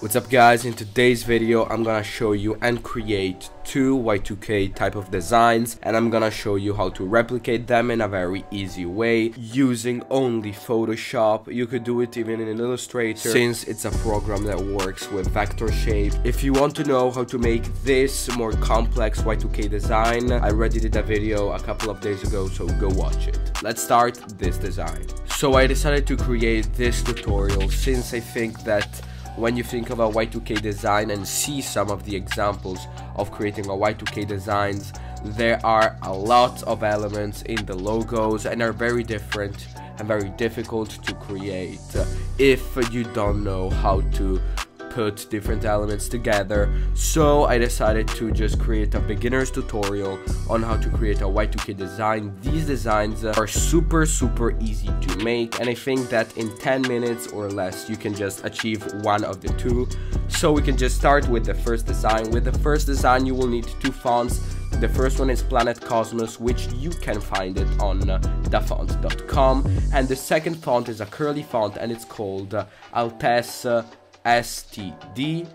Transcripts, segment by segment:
What's up guys, in today's video I'm gonna show you and create two Y2K type of designs and I'm gonna show you how to replicate them in a very easy way using only Photoshop. You could do it even in Illustrator since it's a program that works with vector shape. If you want to know how to make this more complex Y2K design, I already did a video a couple of days ago so go watch it. Let's start this design. So I decided to create this tutorial since I think that when you think of a Y2K design and see some of the examples of creating a Y2K designs, there are a lot of elements in the logos and are very different and very difficult to create. If you don't know how to put different elements together so I decided to just create a beginner's tutorial on how to create a Y2K design. These designs are super super easy to make and I think that in 10 minutes or less you can just achieve one of the two. So we can just start with the first design. With the first design you will need two fonts the first one is Planet Cosmos, which you can find it on uh, dafont.com. And the second font is a curly font and it's called uh, Altesse STD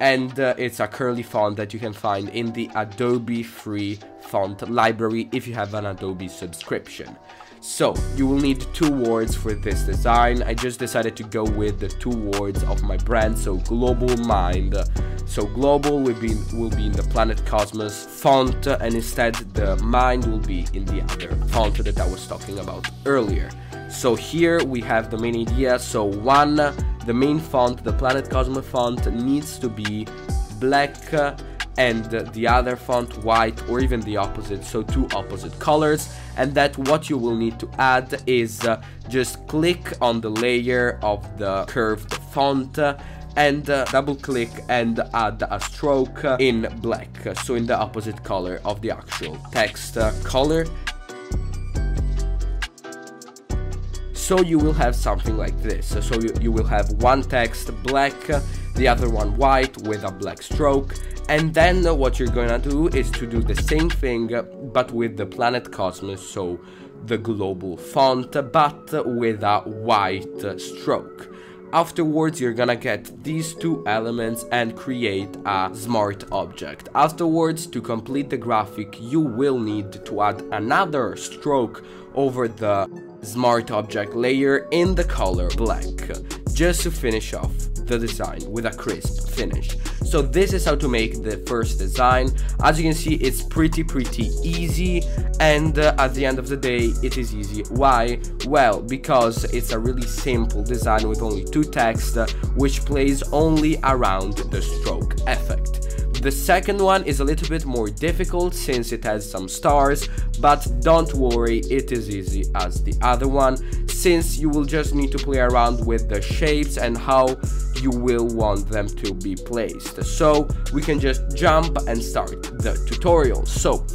and uh, it's a curly font that you can find in the Adobe free font library if you have an Adobe subscription. So, you will need two words for this design. I just decided to go with the two words of my brand, so Global Mind. So global will be will be in the Planet Cosmos font, and instead the mind will be in the other font that I was talking about earlier. So here we have the main idea. So one the main font, the Planet Cosmos font, needs to be black and the other font white or even the opposite, so two opposite colors. And that what you will need to add is uh, just click on the layer of the curved font and uh, double click and add a stroke in black, so in the opposite color of the actual text uh, color. So you will have something like this. So you, you will have one text black the other one white with a black stroke. And then what you're gonna do is to do the same thing but with the planet cosmos so the global font but with a white stroke Afterwards, you're gonna get these two elements and create a smart object. Afterwards, to complete the graphic, you will need to add another stroke over the smart object layer in the color black just to finish off the design with a crisp finish. So this is how to make the first design. As you can see, it's pretty, pretty easy. And uh, at the end of the day, it is easy. Why? Well, because it's a really simple design with only two text, uh, which plays only around the stroke effect. The second one is a little bit more difficult since it has some stars, but don't worry, it is easy as the other one, since you will just need to play around with the shapes and how you will want them to be placed. So we can just jump and start the tutorial. So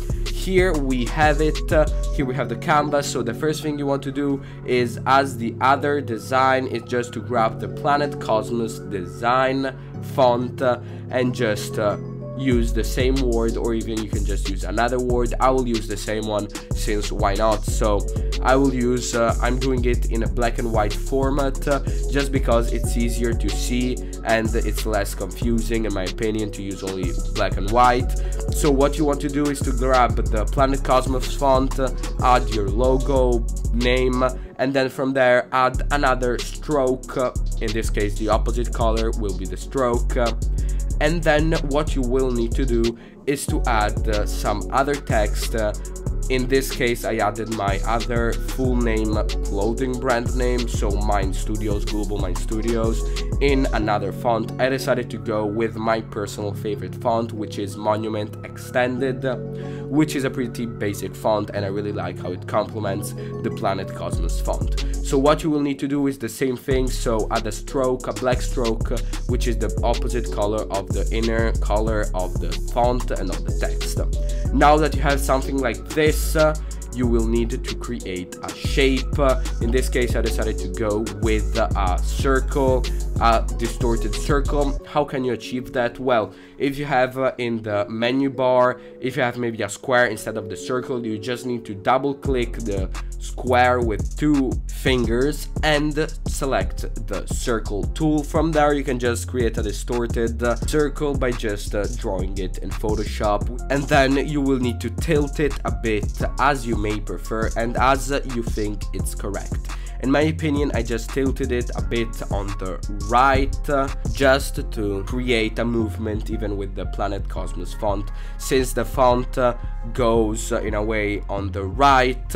here we have it uh, here we have the canvas so the first thing you want to do is as the other design is just to grab the planet cosmos design font uh, and just uh, use the same word or even you can just use another word. I will use the same one since why not? So i will use uh, i'm doing it in a black and white format uh, just because it's easier to see and it's less confusing in my opinion to use only black and white. So what you want to do is to grab the planet cosmos font uh, add your logo name and then from there add another stroke. In this case the opposite color will be the stroke and then what you will need to do is to add uh, some other text uh, in this case I added my other full name clothing brand name so Mind Studios Global Mind Studios in another font I decided to go with my personal favorite font which is Monument Extended which is a pretty basic font and I really like how it complements the Planet Cosmos font. So what you will need to do is the same thing, so add a stroke, a black stroke, which is the opposite color of the inner color of the font and of the text. Now that you have something like this, uh, you will need to create a shape. Uh, in this case, I decided to go with uh, a circle a distorted circle. How can you achieve that? Well, if you have uh, in the menu bar, if you have maybe a square instead of the circle, you just need to double click the square with two fingers and select the circle tool. From there you can just create a distorted uh, circle by just uh, drawing it in Photoshop and then you will need to tilt it a bit as you may prefer and as you think it's correct. In my opinion, I just tilted it a bit on the right uh, just to create a movement even with the Planet Cosmos font. Since the font uh, goes uh, in a way on the right,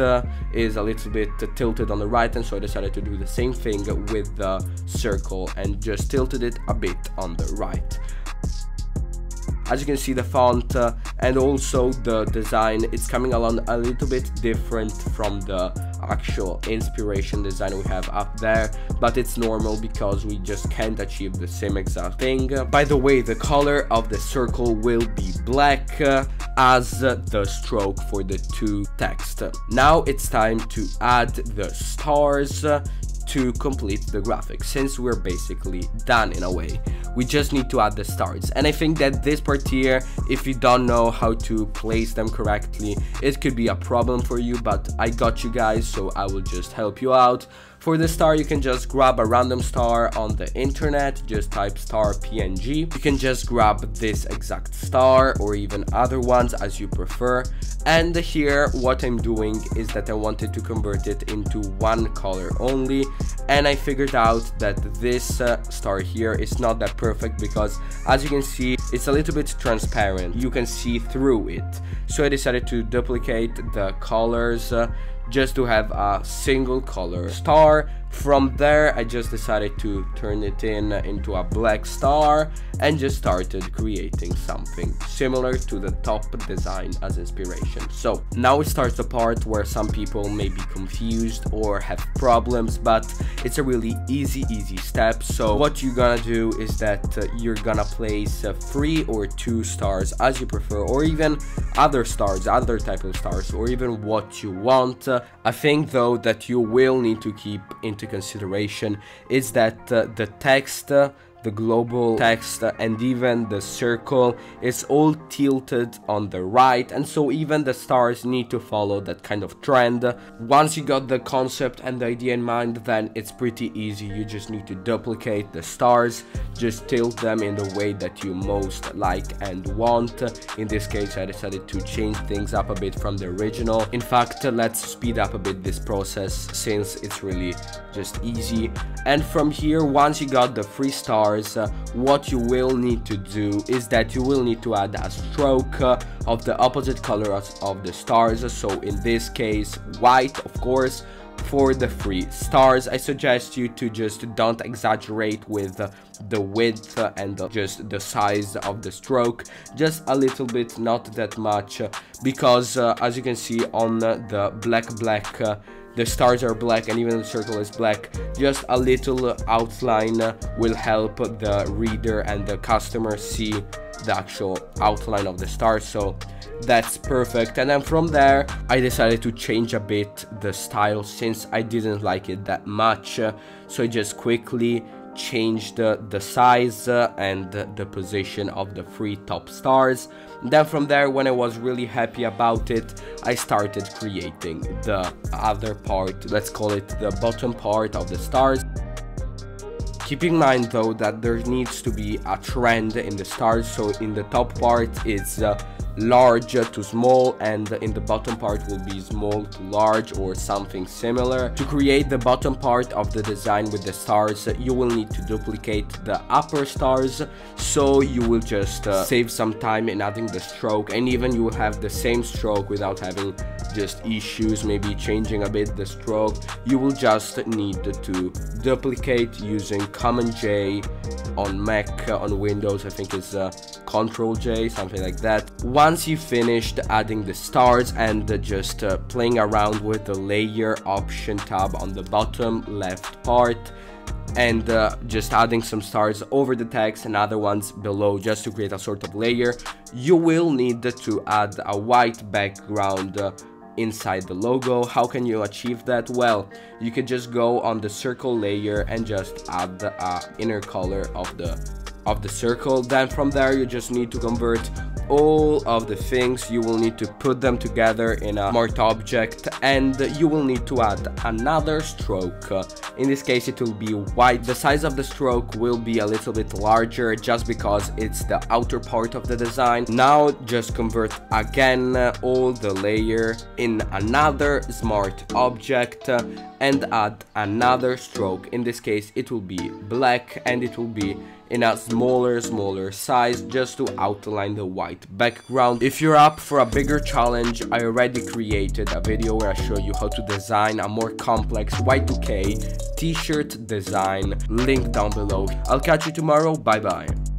is a little bit tilted on the right and so I decided to do the same thing with the circle and just tilted it a bit on the right as you can see the font uh, and also the design it's coming along a little bit different from the actual inspiration design we have up there but it's normal because we just can't achieve the same exact thing. By the way the color of the circle will be black uh, as the stroke for the two text. Now it's time to add the stars to complete the graphics since we're basically done in a way. We just need to add the stars and i think that this part here if you don't know how to place them correctly it could be a problem for you but i got you guys so i will just help you out for the star, you can just grab a random star on the internet, just type star PNG. You can just grab this exact star or even other ones as you prefer. And here, what I'm doing is that I wanted to convert it into one color only. And I figured out that this uh, star here is not that perfect because as you can see, it's a little bit transparent. You can see through it. So I decided to duplicate the colors uh, just to have a single color star from there I just decided to turn it in into a black star and just started creating something similar to the top design as inspiration. So now it starts the part where some people may be confused or have problems but it's a really easy easy step. So what you're gonna do is that uh, you're gonna place uh, three or two stars as you prefer or even other stars, other type of stars or even what you want. Uh, I think though that you will need to keep into into consideration is that uh, the text uh, the global text and even the circle is all tilted on the right and so even the stars need to follow that kind of trend. Once you got the concept and the idea in mind then it's pretty easy you just need to duplicate the stars just tilt them in the way that you most like and want. In this case I decided to change things up a bit from the original. In fact let's speed up a bit this process since it's really just easy and from here once you got the three stars uh, what you will need to do is that you will need to add a stroke uh, of the opposite colors of the stars. So in this case white of course for the three stars. I suggest you to just don't exaggerate with uh, the width and just the size of the stroke. Just a little bit not that much because uh, as you can see on the black black uh, the stars are black and even the circle is black. Just a little outline will help the reader and the customer see the actual outline of the stars so that's perfect. And then from there I decided to change a bit the style since I didn't like it that much. So I just quickly changed the, size and the position of the three top stars then from there, when I was really happy about it, I started creating the other part, let's call it the bottom part of the stars. Keep in mind though that there needs to be a trend in the stars, so in the top part it's uh, large to small and in the bottom part will be small to large or something similar. To create the bottom part of the design with the stars you will need to duplicate the upper stars so you will just uh, save some time in adding the stroke and even you will have the same stroke without having just issues maybe changing a bit the stroke you will just need to duplicate using command J on Mac on Windows I think it's uh, Control J something like that. Once you finished adding the stars and uh, just uh, playing around with the layer option tab on the bottom left part and uh, just adding some stars over the text and other ones below just to create a sort of layer you will need to add a white background uh, inside the logo. How can you achieve that? Well, you could just go on the circle layer and just add the uh, inner color of the of the circle. Then from there you just need to convert all of the things you will need to put them together in a smart object and you will need to add another stroke. In this case it will be white the size of the stroke will be a little bit larger just because it's the outer part of the design. Now just convert again all the layer in another smart object and add another stroke. In this case it will be black and it will be in a smaller smaller size just to outline the white background. If you're up for a bigger challenge i already created a video where i show you how to design a more complex y2k t-shirt design. Link down below. I'll catch you tomorrow. Bye bye